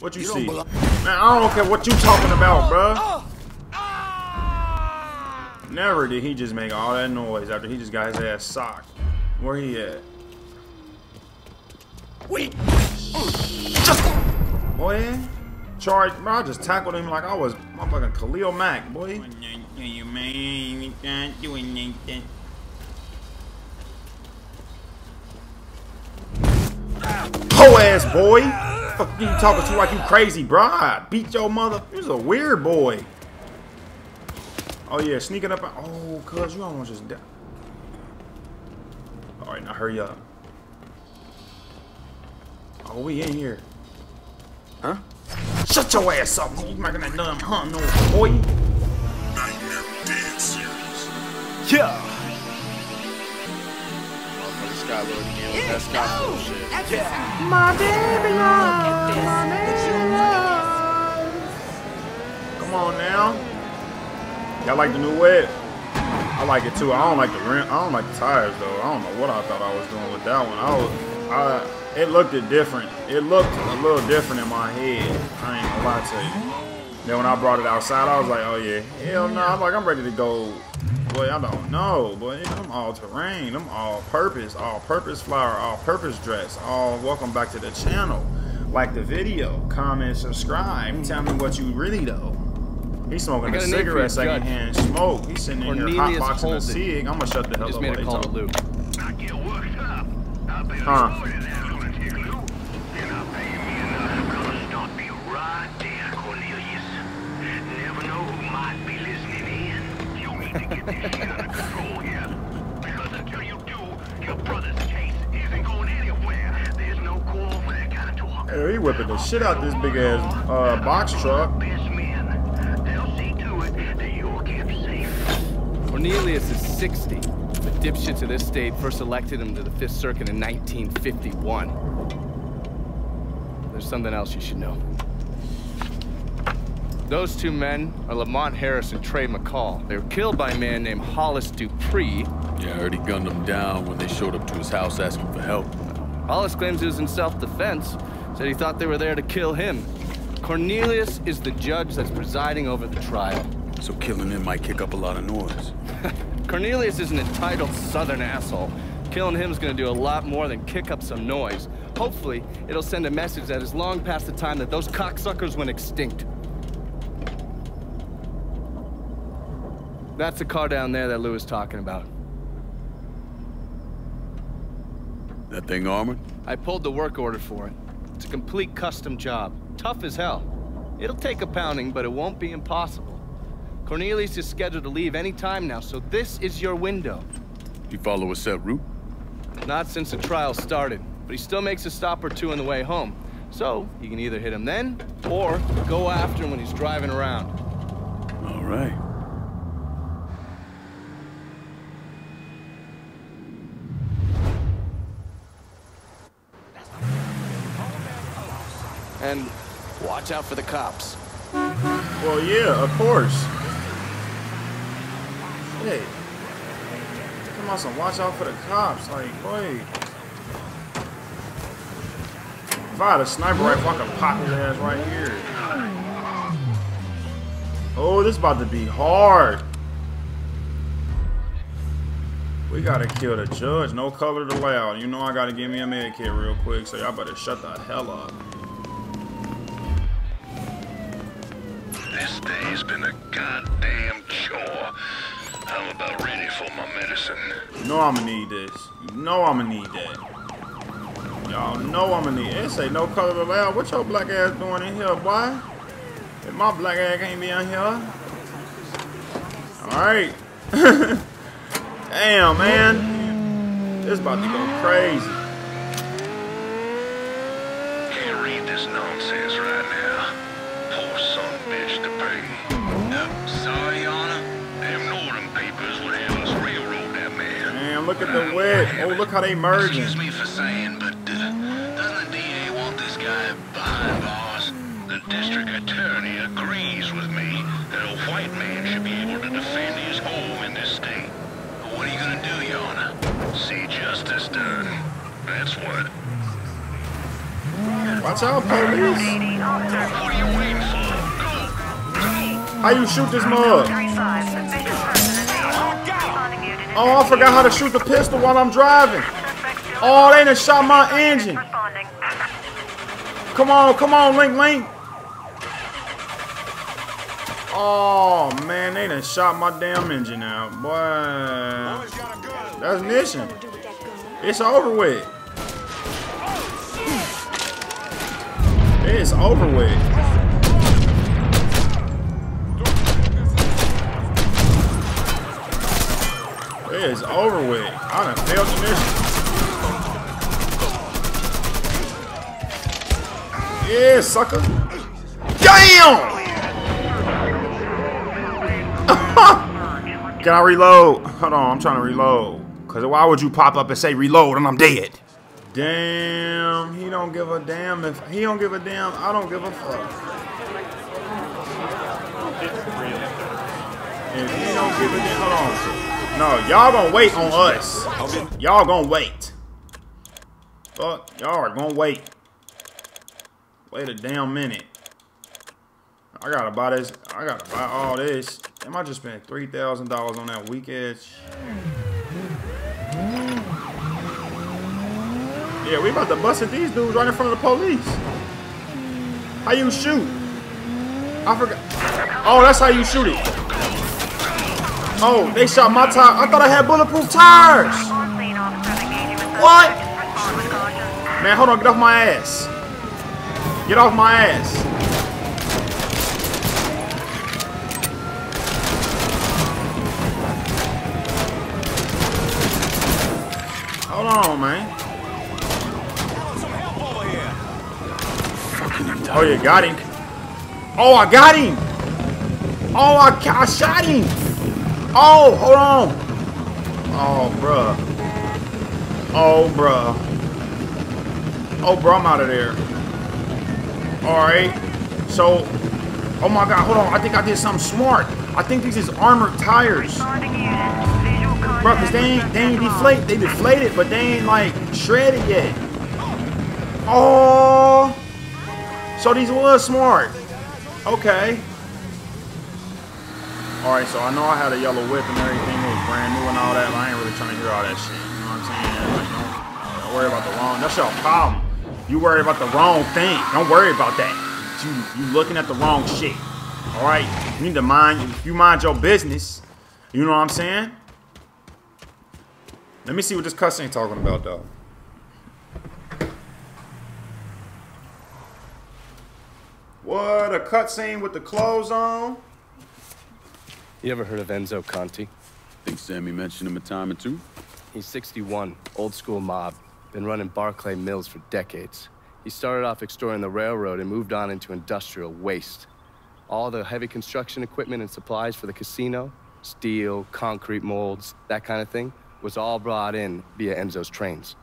What you, you see? Man, I don't care what you talking about, bro. Never did he just make all that noise after he just got his ass socked. Where he at? Wait. Boy, charge, bro. I just tackled him like I was motherfucking Khalil Mack, boy. Ho ass boy. Fuck you talking to like you crazy, bro? I beat your mother. You's a weird boy. Oh yeah, sneaking up. Oh, cuz you almost just died. All right, now hurry up. Oh, we in here. Huh? Shut your ass up, you making that dumb huh, no boy. Yeah. Yeah. My baby love, my baby love. Come on now. Y'all like the new whip? I like it too. I don't like the rim. I don't like the tires though. I don't know what I thought I was doing with that one. I was, I, it looked it different. It looked a little different in my head. I ain't gonna lie to you. Then when I brought it outside, I was like, oh yeah, hell no. I'm like, I'm ready to go. Boy, I don't know. Boy, I'm all terrain. I'm all purpose, all purpose flower, all purpose dress. All welcome back to the channel. Like the video, comment, subscribe. Tell me what you really know. He's smoking a, a cigarette secondhand smoke. He's sitting in Cornelius here hotboxing a cig. I'm gonna shut the hell up. Just made a call to Luke. Huh. Hey, he whipping the shit out this big ass uh, box truck. Cornelius is 60. The dipshits of this state first elected him to the Fifth Circuit in 1951. There's something else you should know. Those two men are Lamont Harris and Trey McCall. They were killed by a man named Hollis Dupree. Yeah, I heard he gunned them down when they showed up to his house asking for help. Hollis claims he was in self-defense. Said he thought they were there to kill him. Cornelius is the judge that's presiding over the trial. So killing him might kick up a lot of noise. Cornelius is an entitled southern asshole. Killing him is gonna do a lot more than kick up some noise. Hopefully, it'll send a message that is long past the time that those cocksuckers went extinct. That's the car down there that Lou was talking about. That thing armored? I pulled the work order for it. It's a complete custom job. Tough as hell. It'll take a pounding, but it won't be impossible. Cornelius is scheduled to leave any time now, so this is your window. You follow a set route? Not since the trial started, but he still makes a stop or two on the way home. So, you can either hit him then, or go after him when he's driving around. All right. And watch out for the cops. Well, yeah, of course. Hey. Come on, some watch out for the cops. Like, boy. If I had a sniper rifle, I could pop his ass right here. Oh, this is about to be hard. We gotta kill the judge. No color layout. You know I gotta give me a med kit real quick, so y'all better shut the hell up. This day's been a goddamn chore. I'm about ready for my medicine. You know I'ma need this. You know I'ma need that. Y'all know I'ma need it. Say no color allowed. What your black ass doing in here, boy? If my black ass can't be in here. Alright. Damn, man. This about to go crazy. Can't read this nonsense right now. Poor son bitch to pay. No, sorry, Anna papers would have us railroad that man. Man, look at the wet. Oh, look how they merging. Excuse me for saying, but uh, doesn't the DA want this guy behind bars? The district attorney agrees with me that a white man should be able to defend his home in this state. But what are you gonna do, Your Honor? See justice done. That's what. Watch out, police. What are you waiting for? How you shoot this mug? Oh, I forgot how to shoot the pistol while I'm driving. Oh, they done shot my engine. Come on, come on, Link Link. Oh, man, they done shot my damn engine out. Boy, that's mission. It's over with. It's over with. Is over with. I failed mission. Yeah, sucker. Damn! Can I reload? Hold on, I'm trying to reload. Cause why would you pop up and say reload and I'm dead? Damn, he don't give a damn if he don't give a damn, I don't give a fuck. If he don't give a damn, hold on. No, y'all gonna wait on us. Y'all gonna wait. Fuck, y'all are gonna wait. Wait a damn minute. I gotta buy this. I gotta buy all this. Am I just spent three thousand dollars on that weak edge? Yeah, we about to bust at these dudes right in front of the police. How you shoot? I forgot. Oh, that's how you shoot it. Oh, they shot my tire. I thought I had bulletproof tires. What? Man, hold on. Get off my ass. Get off my ass. Hold on, man. Oh, you got him. Oh, I got him. Oh, I, I shot him. Oh, hold on. Oh, bruh. Oh, bruh. Oh, bro, I'm out of there. Alright. So, oh my god, hold on. I think I did something smart. I think these is armored tires. Bro, because they ain't, they ain't deflate. They deflated, but they ain't, like, shredded yet. Oh. So these was smart. Okay. Alright, so I know I had a yellow whip and everything. Was brand new and all that, but I ain't really trying to hear all that shit. You know what I'm saying? Like, don't, don't worry about the wrong. That's your problem. You worry about the wrong thing. Don't worry about that. You you looking at the wrong shit. Alright? You need to mind you mind your business. You know what I'm saying? Let me see what this cussing talking about though. What a cutscene with the clothes on. You ever heard of Enzo Conti? Think Sammy mentioned him a time or two? He's 61, old school mob. Been running Barclay Mills for decades. He started off extorting the railroad and moved on into industrial waste. All the heavy construction equipment and supplies for the casino, steel, concrete molds, that kind of thing, was all brought in via Enzo's trains.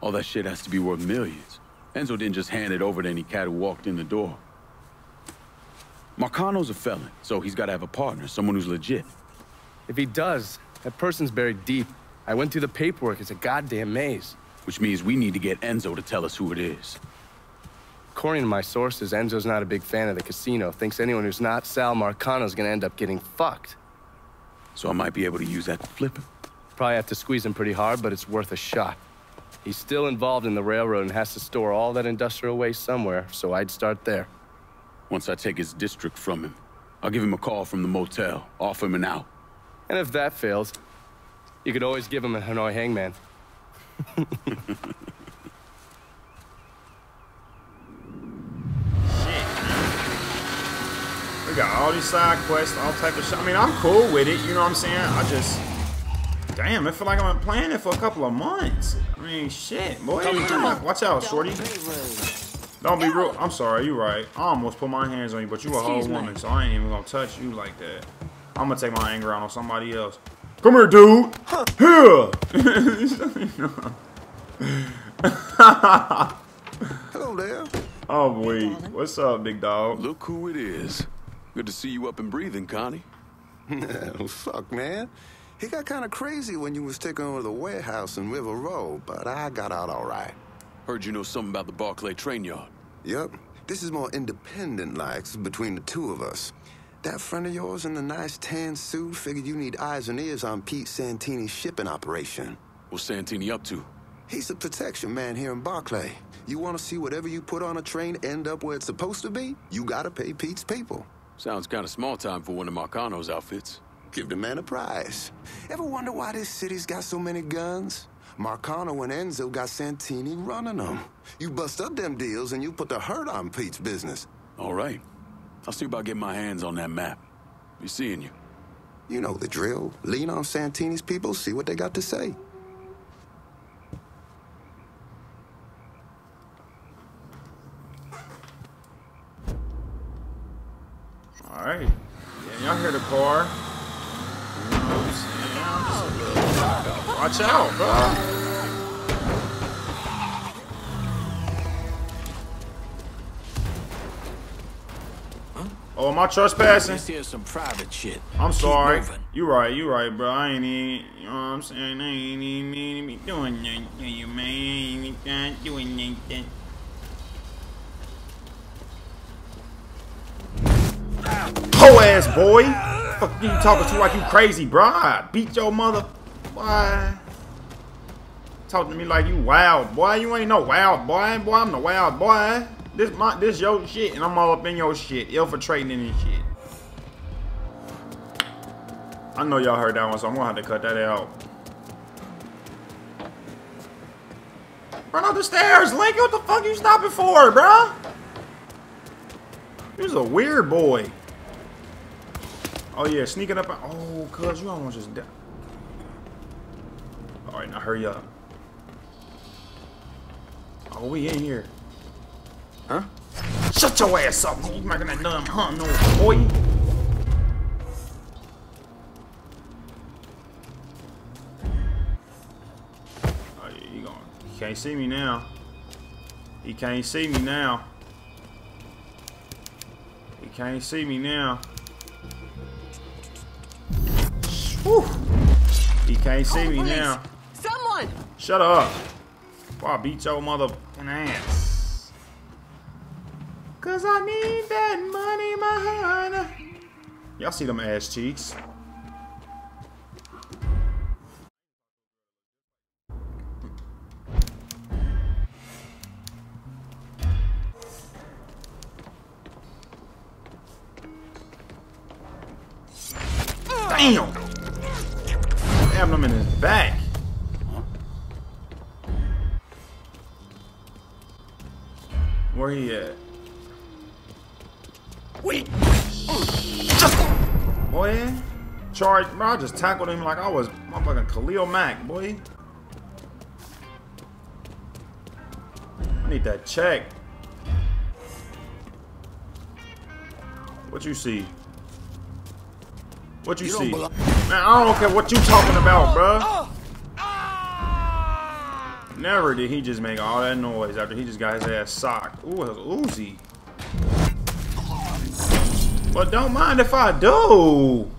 All that shit has to be worth millions. Enzo didn't just hand it over to any cat who walked in the door. Marcano's a felon, so he's got to have a partner, someone who's legit. If he does, that person's buried deep. I went through the paperwork. It's a goddamn maze. Which means we need to get Enzo to tell us who it is. According to my sources, Enzo's not a big fan of the casino. Thinks anyone who's not Sal Marcano's gonna end up getting fucked. So I might be able to use that to flip him. Probably have to squeeze him pretty hard, but it's worth a shot. He's still involved in the railroad and has to store all that industrial waste somewhere, so I'd start there. Once I take his district from him, I'll give him a call from the motel, offer him an out. And if that fails, you could always give him a Hanoi hangman. Shit. We got all these side quests, all type of shit. I mean, I'm cool with it. You know what I'm saying? I just, damn, I feel like I've been playing it for a couple of months. I mean, shit, boy. Watch out, shorty. Don't be rude. I'm sorry, you right. I almost put my hands on you, but you a whole me. woman, so I ain't even gonna touch you like that. I'm gonna take my anger out on somebody else. Come here, dude. Huh. Here. Hello there. oh, wait. What's up, big dog? Look who it is. Good to see you up and breathing, Connie. Fuck, man. He got kind of crazy when you was taking over the warehouse in River Road, but I got out all right. Heard you know something about the Barclay train yard. Yep. This is more independent like between the two of us. That friend of yours in the nice tan suit figured you need eyes and ears on Pete Santini's shipping operation. What's Santini up to? He's a protection man here in Barclay. You want to see whatever you put on a train end up where it's supposed to be? You gotta pay Pete's people. Sounds kind of small time for one of Marcano's outfits. Give the man a prize. Ever wonder why this city's got so many guns? Marcano and Enzo got Santini running them. You bust up them deals and you put the hurt on Pete's business. All right. I'll see about getting my hands on that map. Be seeing you. You know the drill. Lean on Santini's people, see what they got to say. Am trespassing? This here's some private shit. I'm sorry. You right, you right, bro. I ain't even, you know what I'm saying? I ain't even mean to be doing to you, man. I ain't even doing that. Ho ass boy! Fuck you talking to like you crazy, bro? I beat your mother. Why? Talking to me like you wild, boy. You ain't no wild boy. Boy, I'm the wild boy. This my this your shit, and I'm all up in your shit, infiltrating in this shit. I know y'all heard that one, so I'm gonna have to cut that out. Run up the stairs, Link. What the fuck you stopping for, bruh? You's a weird boy. Oh yeah, sneaking up. Oh, cuz you almost just died. All right, now hurry up. Oh, we in here. Huh? Shut your ass up. You making that dumb hunt no boy. Oh yeah, he going. He can't see me now. He can't see me now. He can't see me now. Whew. He can't see oh, me now. Someone! Shut up. Before I beat your motherfucking ass. Cause I need that money, man. Y'all see them ass cheeks. Damn! Stabbed him in his back. Where he at? Charge, bro. I just tackled him like I was motherfucking Khalil Mack, boy. I need that check. What you see? What you, You see? Man, I don't care what you talking about, bruh. Oh, oh, ah! Never did he just make all that noise after he just got his ass socked. Ooh, it was Uzi. But don't mind if I do.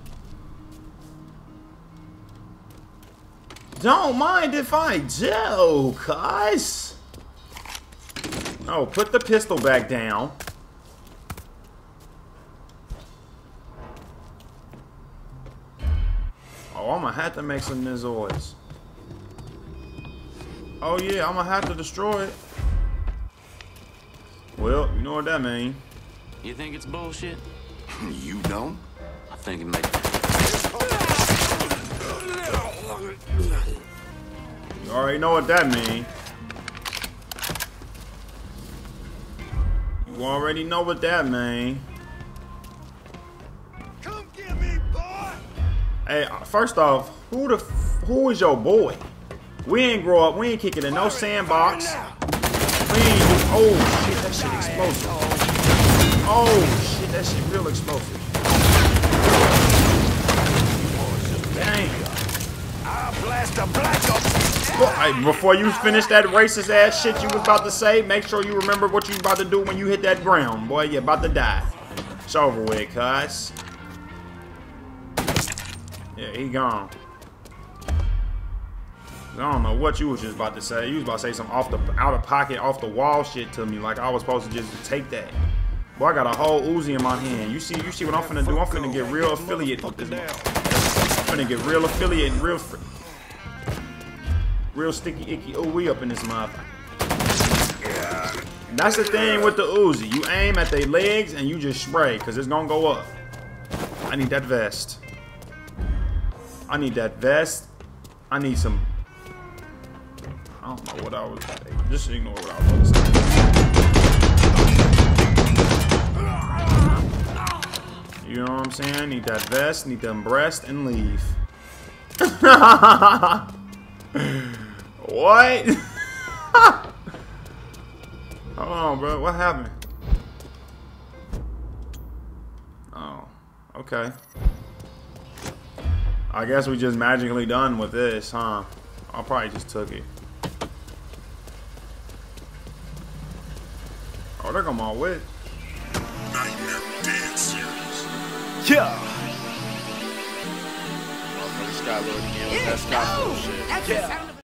Don't mind if I do, cuz. Oh, put the pistol back down. Oh, I'm gonna have to make some Nizoids. Oh yeah, I'm gonna have to destroy it. Well, you know what that means. You think it's bullshit? You don't? I think it may. You already know what that mean. You already know what that mean. Come get me, boy! Hey, uh, first off, who the who is your boy? We ain't grow up. We ain't kicking in no sandbox. We ain't. Oh shit, that shit explosive. Oh shit, that shit real explosive. Hey, before you finish that racist ass shit you was about to say, make sure you remember what you about to do when you hit that ground, boy. You're about to die. It's over with, cuz. Yeah, he gone. I don't know what you was just about to say. You was about to say some off the out of pocket, off the wall shit to me, like I was supposed to just take that. Boy, I got a whole Uzi in my hand. You see, you see what I'm finna do? I'm finna get real affiliate with this. I'm finna get real affiliate, real, real sticky icky ooh wee up in this mouth. Yeah. That's the thing with the Uzi. You aim at their legs and you just spray, cause it's gonna go up. I need that vest. I need that vest. I need some. I don't know what I was. Just ignore what I was saying. You know what I'm saying? Need that vest, need them breast, and leave. what? Hold on, bro. What happened? Oh, okay. I guess we just magically done with this, huh? I probably just took it. Oh, there go my wit. Yeah. Motherfucker Skylord again with that Scott shit. Yeah.